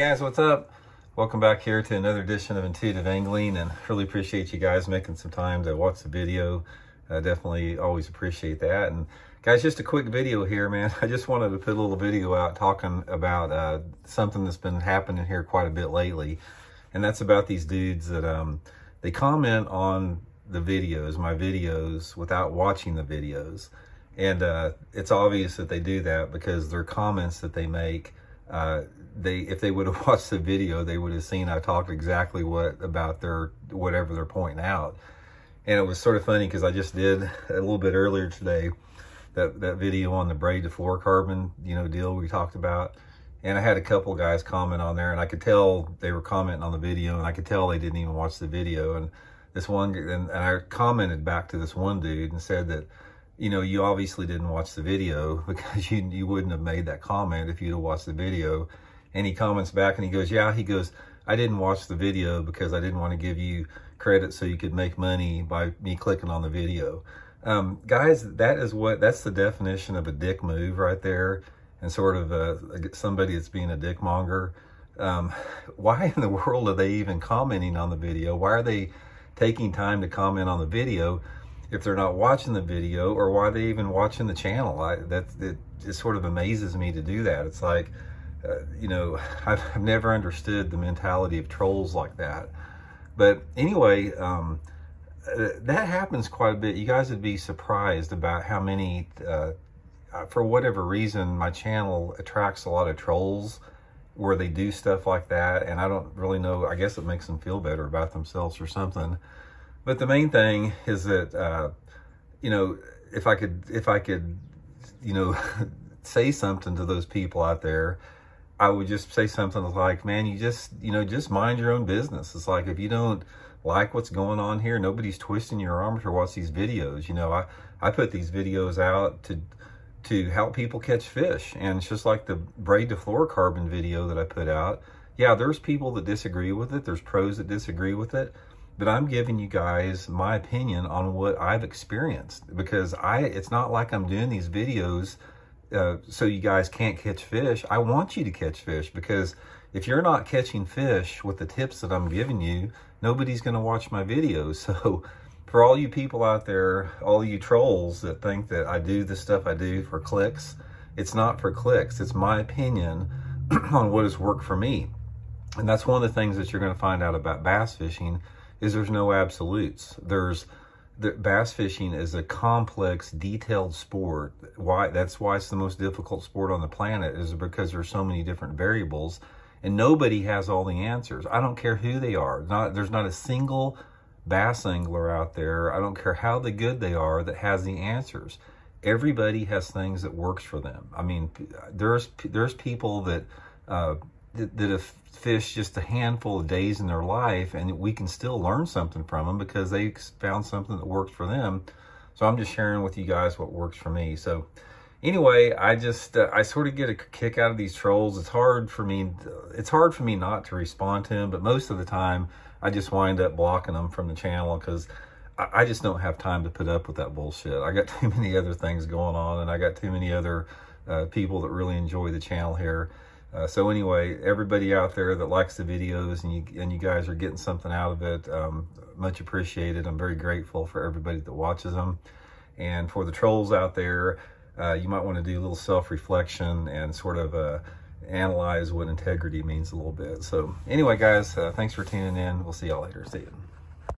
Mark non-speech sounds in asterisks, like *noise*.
guys, what's up? Welcome back here to another edition of Intuitive Angling and really appreciate you guys making some time to watch the video. I definitely always appreciate that. And guys, just a quick video here, man. *laughs* I just wanted to put a little video out talking about uh, something that's been happening here quite a bit lately. And that's about these dudes that um, they comment on the videos, my videos, without watching the videos. And uh, it's obvious that they do that because their comments that they make uh, they if they would have *laughs* watched the video, they would have seen I talked exactly what about their whatever they're pointing out. And it was sort of funny because I just did a little bit earlier today that that video on the braid to fluorocarbon, you know, deal we talked about. And I had a couple guys comment on there and I could tell they were commenting on the video and I could tell they didn't even watch the video. And this one, and, and I commented back to this one dude and said that, you know, you obviously didn't watch the video *laughs* because you, you wouldn't have made that comment if you'd have watched the video. And he comments back and he goes, yeah, he goes, I didn't watch the video because I didn't want to give you credit so you could make money by me clicking on the video. Um, guys, that is what, that's the definition of a dick move right there. And sort of uh, somebody that's being a dick monger. Um, *laughs* why in the world are they even commenting on the video? Why are they taking time to comment on the video? If they're not watching the video or why they even watching the channel. I, that it sort of amazes me to do that. It's like, uh, you know, *laughs* I've, I've, never understood the mentality of trolls like that. But anyway, um, uh, that happens quite a bit. You guys would be surprised about how many, uh, uh, for whatever reason, my channel attracts a lot of trolls where they do stuff like that. And I don't really know, I guess it makes them feel better about themselves or something. But the main thing is that, uh, you know, if I could, if I could, you know, *laughs* say something to those people out there, I would just say something like, man, you just, you know, just mind your own business. It's like, if you don't like what's going on here, nobody's twisting your arm to watch these videos. You know, I, I put these videos out to, to help people catch fish. And it's just like the braid to fluorocarbon video that I put out. Yeah, there's people that disagree with it. There's pros that disagree with it but I'm giving you guys my opinion on what I've experienced because I it's not like I'm doing these videos uh, so you guys can't catch fish. I want you to catch fish because if you're not catching fish with the tips that I'm giving you, nobody's going to watch my videos. *laughs* So for all you people out there, all you trolls that think that I do the stuff I do for clicks, it's not for clicks. It's my opinion *clears throat* on what has worked for me. And that's one of the things that you're going to find out about bass fishing is there's no absolutes. There's the bass fishing is a complex, detailed sport. Why that's why it's the most difficult sport on the planet is because there's so many different variables and nobody has all the answers. I don't care who they are. Not there's not a single bass angler out there. I don't care how the good they are that has the answers. Everybody has things that works for them. I mean, there's there's people that uh, that, that have fished just a handful of days in their life and we can still learn something from them because they found something that works for them. So I'm just sharing with you guys what works for me. So anyway, I just, uh, I sort of get a kick out of these trolls. It's hard for me, it's hard for me not to respond to them, but most of the time I just wind up blocking them from the channel because I, I just don't have time to put up with that bullshit. I got *laughs* too many other things going on and I got too many other uh, people that really enjoy the channel here. Uh, so anyway, everybody out there that likes the videos and you, and you guys are getting something out of it, um, much appreciated. I'm very grateful for everybody that watches them. And for the trolls out there, uh, you might want to do a little self-reflection and sort of uh, analyze what integrity means a little bit. So anyway, guys, uh, thanks for tuning in. We'll see y'all later. See you.